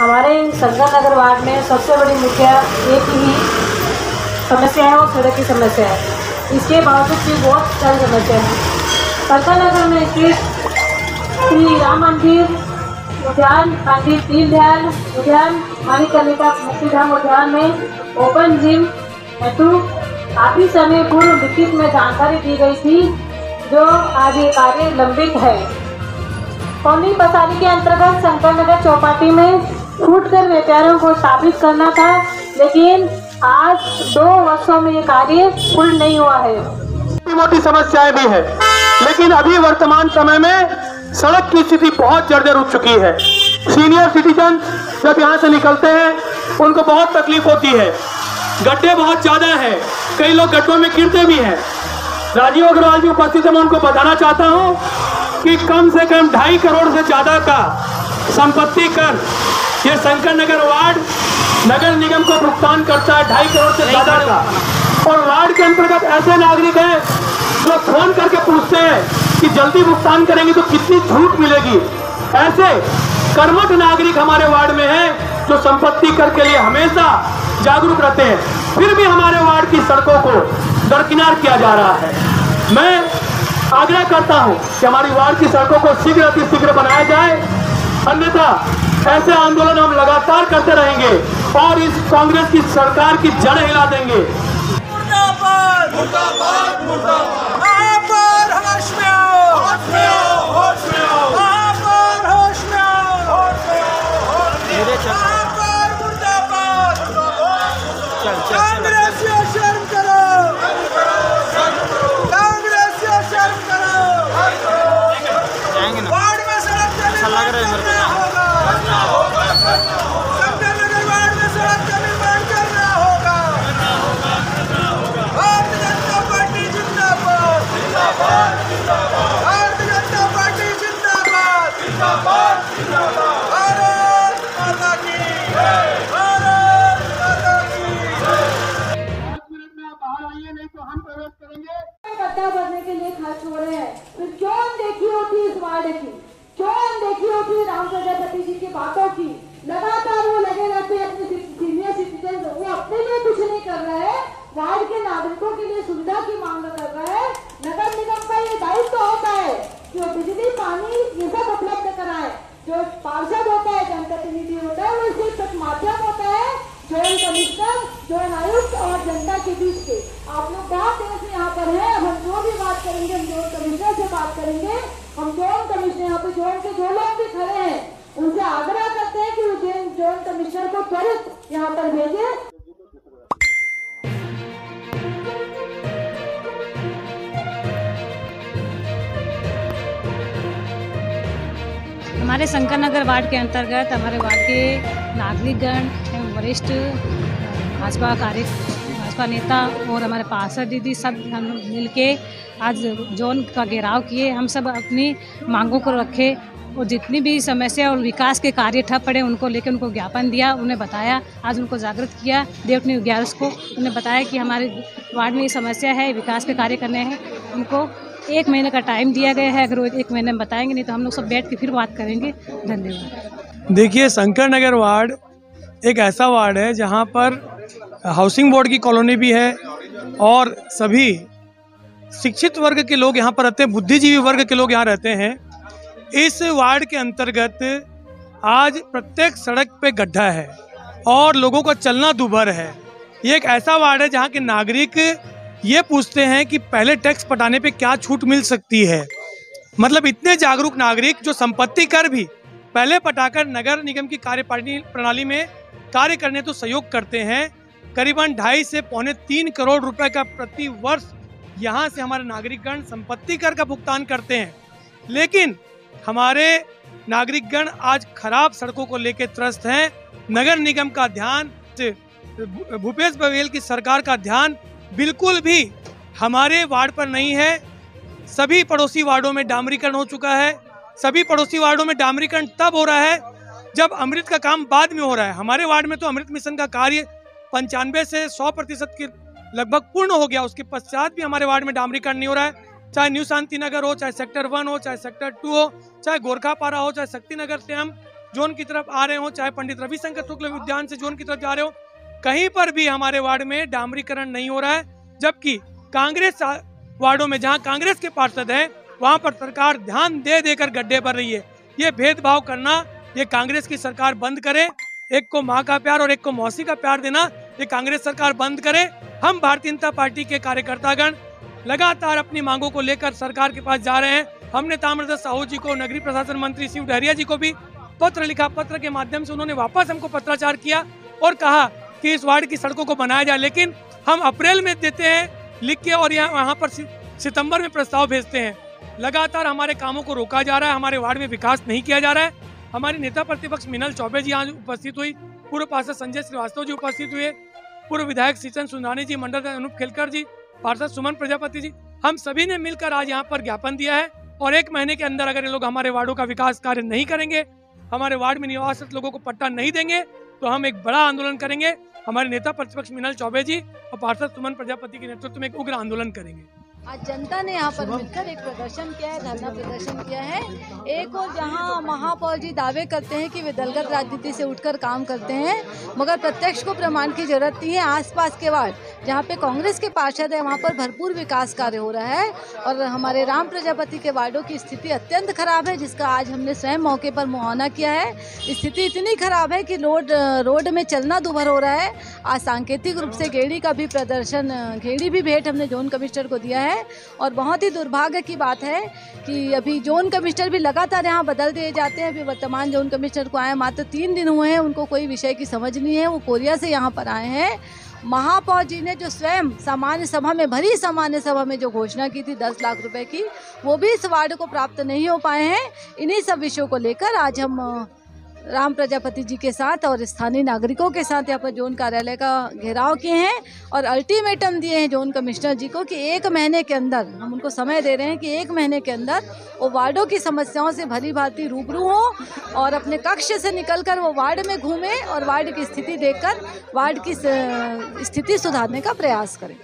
हमारे संगम नगर वार्ड में सबसे बड़ी मुख्य एक ही समस्या है वो सड़क की समस्या है। इसके बावजूद भी बहुत सारी समस्या है। संगम नगर में स्थित श्री राम मंदिर, उद्यान पंडित दीन दयाल उद्यान मानिकर्णिका मुक्तिधाम उद्यान में ओपन जिम हेतु काफ़ी समय पूर्व लिखित में जानकारी दी गई थी, जो आज ये कार्य लंबित है। कौनी पसारी के अंतर्गत शंकर नगर चौपाटी में फूट कर व्यापारियों को स्थापित करना था, लेकिन आज दो वर्षों में ये कार्य पूर्ण नहीं हुआ है। छोटी मोटी समस्याएँ भी है, लेकिन अभी वर्तमान समय में सड़क की स्थिति बहुत जर्जर उठ चुकी है। सीनियर सिटीजन जब यहाँ से निकलते हैं, उनको बहुत तकलीफ़ होती है। गड्ढे बहुत ज़्यादा है, कई लोग गड्ढों में गिरते भी हैं। राजीव अग्रवाल जी उपस्थित है, मैं उनको बताना चाहता हूँ कि कम से कम ढाई करोड़ से ज़्यादा का संपत्ति कर ये शंकर नगर वार्ड नगर निगम को भुगतान करता है ढाई करोड़ से ज़्यादा का। और वार्ड के अंतर्गत ऐसे नागरिक हैं जो फ़ोन करके पूछते हैं कि जल्दी भुगतान करेंगे तो कितनी छूट मिलेगी। ऐसे कर्मठ नागरिक हमारे वार्ड में हैं जो संपत्ति कर के लिए हमेशा जागरूक रहते हैं। फिर भी हमारे वार्ड की सड़कों को दरकिनार किया जा रहा है। मैं आग्रह करता हूँ कि हमारी वार्ड की सड़कों को शीघ्र अति शीघ्र बनाया जाए। अन्यथा ऐसे आंदोलन हम लगातार करते रहेंगे और इस कांग्रेस की सरकार की जड़ हिला देंगे। मुर्दाबाद! मुर्दाबाद मुर्दाबाद! जोन कमिश्नर जोन आयुक्त और जनता के बीच के आप लोग बहुत देर से यहाँ पर है, हम जो भी बात करेंगे, हम जोन कमिश्नर से बात करेंगे, हम जोन कमिश्नर यहाँ पे जोन के जो लोग भी खड़े हैं, उनसे आग्रह करते हैं कि जोन कमिश्नर को त्वरित यहाँ पर भेजें। हमारे शंकर नगर वार्ड के अंतर्गत हमारे वार्ड के नागरिकगण एवं वरिष्ठ भाजपा कार्य, भाजपा नेता और हमारे पार्षद दीदी सब हम मिल के आज जोन का घेराव किए। हम सब अपनी मांगों को रखे और जितनी भी समस्या और विकास के कार्य ठप पड़े, उनको लेकर उनको ज्ञापन दिया, उन्हें बताया, आज उनको जागृत किया देवटनी ग्यारस को। उन्हें बताया कि हमारे वार्ड में ये समस्या है, विकास के कार्य करने हैं, उनको एक महीने का टाइम दिया गया है, अगर एक महीने में बताएँगे नहीं तो हम लोग सब बैठ के फिर बात करेंगे। धन्यवाद। देखिए, शंकर नगर वार्ड एक ऐसा वार्ड है जहाँ पर हाउसिंग बोर्ड की कॉलोनी भी है और सभी शिक्षित वर्ग के लोग यहाँ पर रहते हैं, बुद्धिजीवी वर्ग के लोग यहाँ रहते हैं। इस वार्ड के अंतर्गत आज प्रत्येक सड़क पे गड्ढा है और लोगों का चलना दुभर है। ये एक ऐसा वार्ड है जहाँ के नागरिक ये पूछते हैं कि पहले टैक्स पटाने पे क्या छूट मिल सकती है? मतलब इतने जागरूक नागरिक जो संपत्ति कर भी पहले पटाकर नगर निगम की कार्यपालिनी प्रणाली में कार्य करने तो सहयोग करते हैं। करीबन ढाई से पौने तीन करोड़ रुपए का प्रति वर्ष यहाँ से हमारे नागरिकगण संपत्ति कर का भुगतान करते हैं। लेकिन हमारे नागरिकगण आज खराब सड़कों को लेकर त्रस्त हैं। नगर निगम का ध्यान, भूपेश बघेल की सरकार का ध्यान बिल्कुल भी हमारे वार्ड पर नहीं है। सभी पड़ोसी वार्डों में डामरीकरण हो चुका है। सभी पड़ोसी वार्डों में डामरीकरण तब हो रहा है जब अमृत का काम बाद में हो रहा है। हमारे वार्ड में तो अमृत मिशन का कार्य पंचानवे से सौ प्रतिशत के लगभग पूर्ण हो गया। उसके पश्चात भी हमारे वार्ड में डामरीकरण नहीं हो रहा है। चाहे न्यू शांति नगर हो, चाहे सेक्टर वन हो, चाहे सेक्टर टू हो, चाहे गोरखापारा हो, चाहे शक्ति नगर से हम जोन की तरफ़ आ रहे हो, चाहे पंडित रविशंकर शुक्ल उद्यान से जोन की तरफ़ जा रहे हो कहीं पर भी हमारे वार्ड में डामरीकरण नहीं हो रहा है, जबकि कांग्रेस वार्डों में जहाँ कांग्रेस के पार्षद हैं, वहाँ पर सरकार ध्यान दे देकर गड्ढे भर रही है। ये भेदभाव करना, ये कांग्रेस की सरकार बंद करे। एक को माँ का प्यार और एक को मौसी का प्यार देना, ये कांग्रेस सरकार बंद करे। हम भारतीय जनता पार्टी के कार्यकर्तागण लगातार अपनी मांगों को लेकर सरकार के पास जा रहे हैं। हमने ताम्रध्वज साहू जी को, नगरीय प्रशासन मंत्री शिव डहरिया जी को भी पत्र लिखा। पत्र के माध्यम से उन्होंने वापस हमको पत्राचार किया और कहा कि इस वार्ड की सड़कों को बनाया जाए, लेकिन हम अप्रैल में देते हैं, लिख के और यहाँ, वहाँ पर सितंबर में प्रस्ताव भेजते हैं। लगातार हमारे कामों को रोका जा रहा है, हमारे वार्ड में विकास नहीं किया जा रहा है। हमारी नेता प्रतिपक्ष मिनल चौबे जी यहाँ उपस्थित हुई, पूर्व पार्षद संजय श्रीवास्तव जी उपस्थित हुए, पूर्व विधायक सीचन सुंदानी जी, मंडल अनूप खेलकर जी, पार्षद सुमन प्रजापति जी, हम सभी ने मिलकर आज यहाँ पर ज्ञापन दिया है। और एक महीने के अंदर अगर ये लोग हमारे वार्डों का विकास कार्य नहीं करेंगे, हमारे वार्ड में निवासित लोगों को पट्टा नहीं देंगे तो हम एक बड़ा आंदोलन करेंगे। हमारे नेता प्रतिपक्ष मीनल चौबे जी और पार्षद सुमन प्रजापति के नेतृत्व में एक उग्र आंदोलन करेंगे। आज जनता ने यहाँ पर मिलकर एक प्रदर्शन किया है, धरना प्रदर्शन किया है। एक और जहाँ महापौर जी दावे करते हैं कि वे दलगत राजनीति से उठकर काम करते हैं, मगर प्रत्यक्ष को प्रमाण की ज़रूरत नहीं है। आसपास के वार्ड, जहाँ पे कांग्रेस के पार्षद है, वहाँ पर भरपूर विकास कार्य हो रहा है और हमारे राम प्रजापति के वार्डों की स्थिति अत्यंत खराब है, जिसका आज हमने स्वयं मौके पर मुआयना किया है। स्थिति इतनी खराब है कि रोड रोड में चलना दुभर हो रहा है। आज सांकेतिक रूप से गेड़ी का भी प्रदर्शन घेड़ी भी भेंट हमने जोन कमिश्नर को दिया है और बहुत ही दुर्भाग्य की बात है कि अभी जोन कमिश्नर भी लगातार यहाँ बदल दिए जाते हैं। अभी वर्तमान जोन कमिश्नर को आए मात्र तीन दिन हुए हैं। उनको कोई विषय की समझ नहीं है। वो कोरिया से यहाँ पर आए हैं। महापौर जी ने जो स्वयं सामान्य सभा में भरी सामान्य सभा में जो घोषणा की थी दस लाख रुपए की, वो भी इस वार्ड को प्राप्त नहीं हो पाए हैं। इन्हीं सब विषयों को लेकर आज हम राम प्रजापति जी के साथ और स्थानीय नागरिकों के साथ यहाँ पर जोन कार्यालय का घेराव किए हैं और अल्टीमेटम दिए हैं जोन कमिश्नर जी को कि एक महीने के अंदर, हम उनको समय दे रहे हैं कि एक महीने के अंदर वो वार्डों की समस्याओं से भली भांति रूबरू हों और अपने कक्ष से निकलकर वो वार्ड में घूमें और वार्ड की स्थिति देखकर, वार्ड की स्थिति सुधारने का प्रयास करें।